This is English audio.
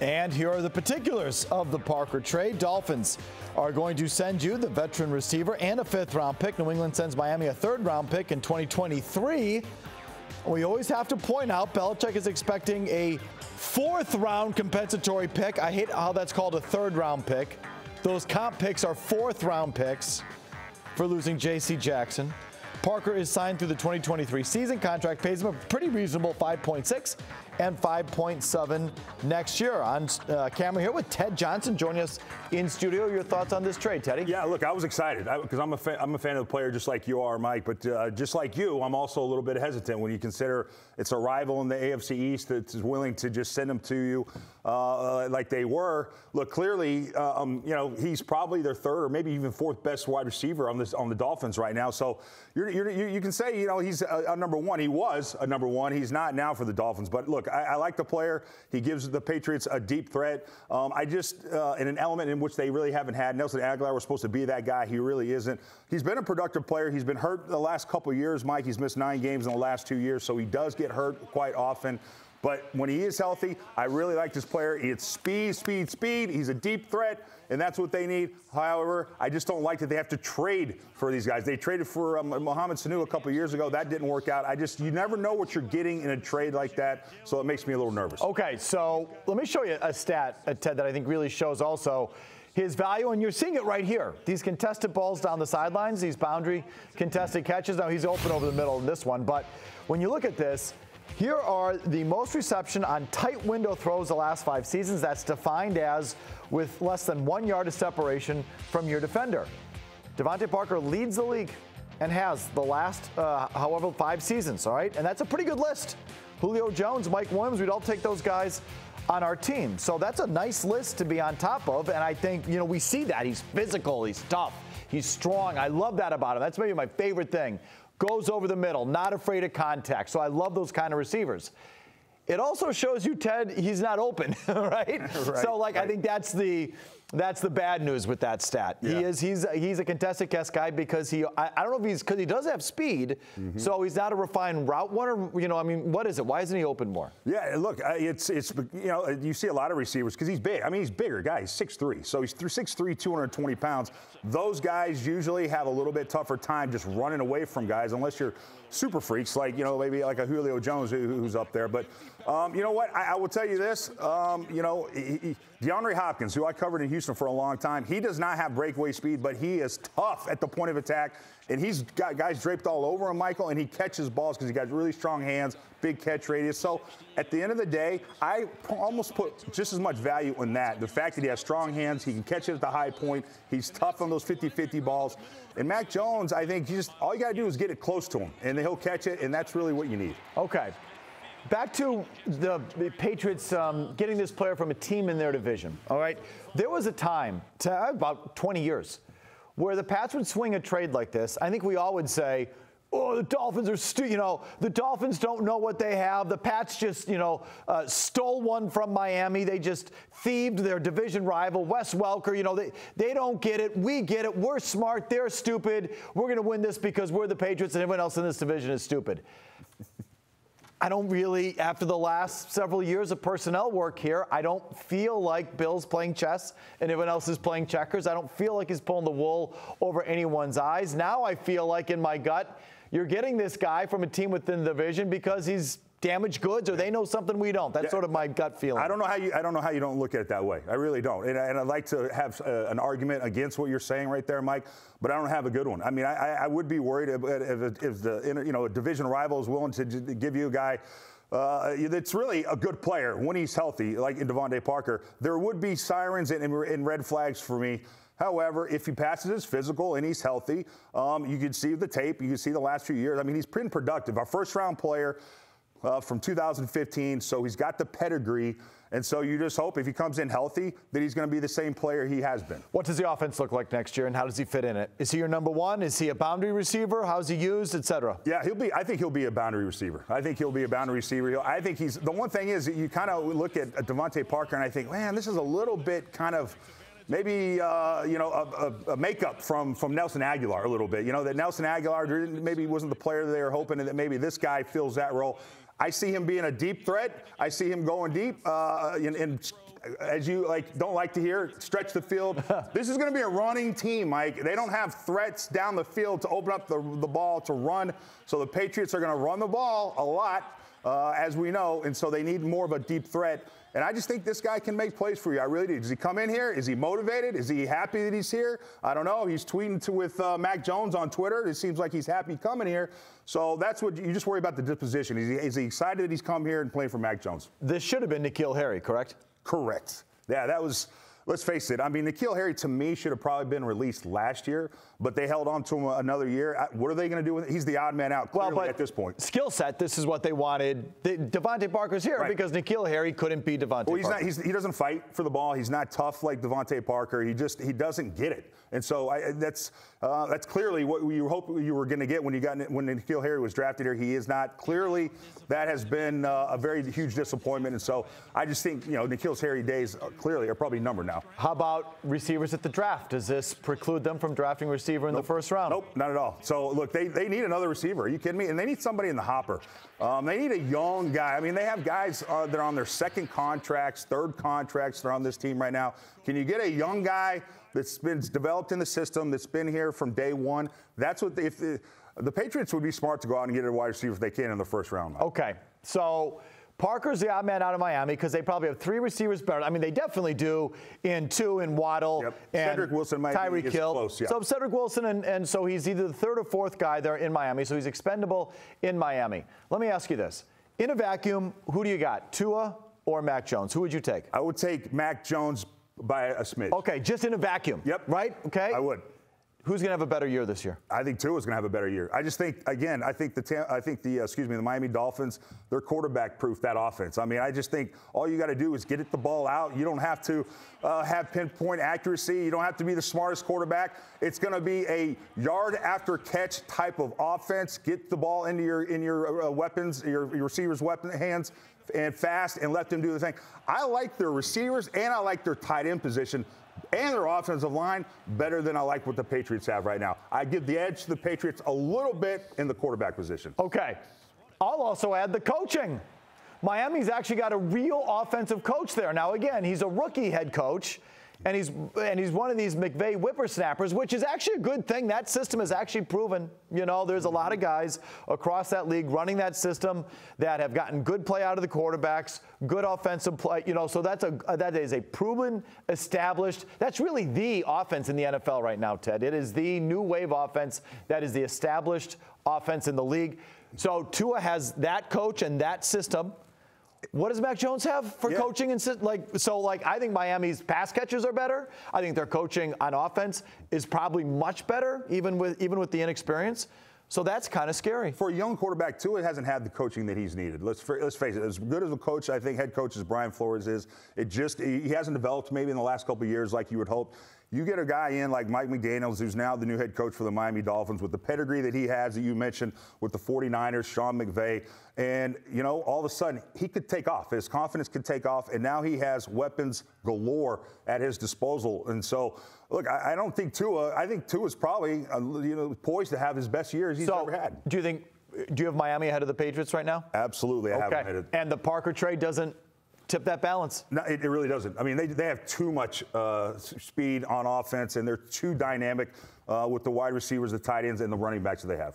And here are the particulars of the Parker trade. Dolphins are going to send you the veteran receiver and a fifth round pick. New England sends Miami a third round pick in 2023. We always have to point out Belichick is expecting a fourth round compensatory pick. I hate how that's called a third round pick. Those comp picks are fourth round picks for losing J.C. Jackson. Parker is signed through the 2023 season. Contract pays him a pretty reasonable 5.6 and 5.7 next year. On uh, camera here with Ted Johnson joining us in studio. Your thoughts on this trade, Teddy? Yeah, look, I was excited because I'm a fan, I'm a fan of the player just like you are, Mike. But uh, just like you, I'm also a little bit hesitant when you consider it's a rival in the AFC East that's willing to just send them to you uh, like they were. Look, clearly, uh, um, you know, he's probably their third or maybe even fourth best wide receiver on this on the Dolphins right now. So you're, you're, you can say, you know, he's a, a number one. He was a number one. He's not now for the Dolphins. But look, I, I like the player. He gives the Patriots a deep threat. Um, I just, uh, in an element in which they really haven't had, Nelson Agholor was supposed to be that guy. He really isn't. He's been a productive player. He's been hurt the last couple years, Mike. He's missed nine games in the last two years, so he does get hurt quite often. But when he is healthy, I really like this player. It's speed, speed, speed. He's a deep threat, and that's what they need. However, I just don't like that they have to trade for these guys. They traded for um, Mohamed Sanu a couple years ago. That didn't work out. I just, you never know what you're getting in a trade like that, so it makes me a little nervous. Okay, so let me show you a stat, uh, Ted, that I think really shows also his value, and you're seeing it right here. These contested balls down the sidelines, these boundary contested catches. Now he's open over the middle in this one, but when you look at this, here are the most reception on tight window throws the last five seasons. That's defined as with less than one yard of separation from your defender. DeVante Parker leads the league and has the last, uh, however, five seasons, all right? And that's a pretty good list. Julio Jones, Mike Williams, we'd all take those guys on our team. So that's a nice list to be on top of. And I think, you know, we see that. He's physical, he's tough, he's strong. I love that about him. That's maybe my favorite thing goes over the middle, not afraid of contact. So I love those kind of receivers. It also shows you, Ted, he's not open, right? right so, like, right. I think that's the that's the bad news with that stat. Yeah. He is he's he's a contested catch guy because he I, I don't know if he's because he does have speed, mm-hmm. so he's not a refined route runner. You know, I mean, what is it? Why isn't he open more? Yeah, look, it's it's you know you see a lot of receivers because he's big. I mean, he's bigger guy. He's 6'3", so he's through 6'3", 220 pounds. Those guys usually have a little bit tougher time just running away from guys unless you're super freaks like you know maybe like a Julio Jones who's up there. But um, you know what? I, I, will tell you this. Um, you know, he, he, DeAndre Hopkins, who I covered in Houston for a long time, he does not have breakaway speed, but he is tough at the point of attack. And he's got guys draped all over him, Michael, and he catches balls because he got really strong hands, big catch radius. So at the end of the day, I almost put just as much value in that. The fact that he has strong hands, he can catch it at the high point, he's tough on those 50 50 balls. And Mac Jones, I think just all you got to do is get it close to him, and he'll catch it, and that's really what you need. Okay. Back to the Patriots um, getting this player from a team in their division. All right. There was a time, to, about 20 years, where the Pats would swing a trade like this. I think we all would say, oh, the Dolphins are, stu-, you know, the Dolphins don't know what they have. The Pats just, you know, uh, stole one from Miami. They just thieved their division rival, Wes Welker. You know, they, they don't get it. We get it. We're smart. They're stupid. We're going to win this because we're the Patriots and everyone else in this division is stupid. I don't really, after the last several years of personnel work here, I don't feel like Bill's playing chess and everyone else is playing checkers. I don't feel like he's pulling the wool over anyone's eyes. Now I feel like in my gut, you're getting this guy from a team within the division because he's damaged goods or they know something we don't. That's yeah. sort of my gut feeling. I don't know how you I don't know how you don't look at it that way. I really don't. And, and I'd like to have uh, an argument against what you're saying right there, Mike, but I don't have a good one. I mean, I, I would be worried if, if, if the you know a division rival is willing to give you a guy uh, that's really a good player when he's healthy, like in DeVante Parker. There would be sirens and, and red flags for me. However, if he passes his physical and he's healthy, um, you can see the tape. You can see the last few years. I mean, he's pretty productive. Our first round player uh, from 2015, so he's got the pedigree. And so you just hope if he comes in healthy that he's going to be the same player he has been. What does the offense look like next year, and how does he fit in it? Is he your number one? Is he a boundary receiver? How's he used, et cetera? Yeah, he'll be. I think he'll be a boundary receiver. I think he'll be a boundary receiver. He'll, I think he's the one thing is you kind of look at, at DeVante Parker and I think, man, this is a little bit kind of maybe uh, you know a, a, a, makeup from from Nelson Agholor a little bit. You know that Nelson Agholor maybe wasn't the player they were hoping, and that maybe this guy fills that role. I see him being a deep threat. I see him going deep. Uh, and, and as you like don't like to hear, stretch the field. this is going to be a running team, Mike. They don't have threats down the field to open up the, the ball to run. So the Patriots are going to run the ball a lot, uh, as we know, and so they need more of a deep threat. And I just think this guy can make plays for you. I really do. Does he come in here? Is he motivated? Is he happy that he's here? I don't know. He's tweeting to, with uh, Mac Jones on Twitter. It seems like he's happy coming here. So that's what you just worry about the disposition. Is he, is he excited that he's come here and playing for Mac Jones? This should have been N'Keal Harry, correct? Correct. Yeah, that was let's face it. I mean, N'Keal Harry to me should have probably been released last year, but they held on to him another year. What are they going to do with it? He's the odd man out clearly well, at this point. Skill set, this is what they wanted. The, DeVante Parker's here right. because N'Keal Harry couldn't be DeVante well, he's Parker. Not, he's, he doesn't fight for the ball. He's not tough like DeVante Parker. He just he doesn't get it. And so I, that's uh, that's clearly what you hope you were going to get when you got when N'Keal Harry was drafted here. He is not. Clearly, that has been uh, a very huge disappointment. And so I just think you know N'Keal's Harry days are clearly are probably numbered now. How about receivers at the draft? Does this preclude them from drafting a receiver in nope. the first round? Nope, not at all. So look, they, they need another receiver. Are you kidding me? And they need somebody in the hopper. Um, they need a young guy. I mean, they have guys uh, that are on their second contracts, third contracts. They're on this team right now. Can you get a young guy that's been developed in the system, that's been here from day one? That's what they, if the, the Patriots would be smart to go out and get a wide receiver if they can in the first round. Okay, so. Parker's the odd man out of Miami because they probably have three receivers better. I mean, they definitely do in two in Waddle yep. and Cedric Wilson might Tyreek Hill. Close, yeah. So Cedric Wilson, and, and so he's either the third or fourth guy there in Miami, so he's expendable in Miami. Let me ask you this. In a vacuum, who do you got, Tua or Mac Jones? Who would you take? I would take Mac Jones by a smidge. Okay, just in a vacuum. Yep. Right? Okay. I would. Who's going to have a better year this year? I think Tua is going to have a better year. I just think again, I think the I think the uh, excuse me, the Miami Dolphins, they're quarterback proof that offense. I mean, I just think all you got to do is get it the ball out. You don't have to uh, have pinpoint accuracy. You don't have to be the smartest quarterback. It's going to be a yard after catch type of offense. Get the ball into your in your uh, weapons, your, your receivers' weapon hands and fast and let them do the thing. I like their receivers and I like their tight end position and their offensive line better than I like what the Patriots have right now. I give the edge to the Patriots a little bit in the quarterback position. Okay. I'll also add the coaching. Miami's actually got a real offensive coach there. Now, again, he's a rookie head coach and he's and he's one of these McVay whippersnappers, which is actually a good thing. That system is actually proven. You know, there's a lot of guys across that league running that system that have gotten good play out of the quarterbacks, good offensive play. You know, so that's a uh, that is a proven, established. That's really the offense in the NFL right now, Ted. It is the new wave offense that is the established offense in the league. So Tua has that coach and that system. What does Mac Jones have for yeah. coaching and like so like I think Miami's pass catchers are better. I think their coaching on offense is probably much better even with even with the inexperience. So that's kind of scary. For a young quarterback, too, it hasn't had the coaching that he's needed. Let's let's face it. As good as a coach, I think head coach as Brian Flores is, it just he hasn't developed maybe in the last couple of years like you would hope. You get a guy in like Mike McDaniels, who's now the new head coach for the Miami Dolphins, with the pedigree that he has that you mentioned with the 49ers, Sean McVay, and you know, all of a sudden he could take off. His confidence could take off, and now he has weapons galore at his disposal. And so, look, I, I don't think Tua. I think Tua is probably uh, you know poised to have his best years he's so, ever had. Do you think? Do you have Miami ahead of the Patriots right now? Absolutely, I okay. have And the Parker trade doesn't tip that balance? No, it, it really doesn't. I mean, they, they have too much uh, speed on offense, and they're too dynamic uh, with the wide receivers, the tight ends, and the running backs that they have.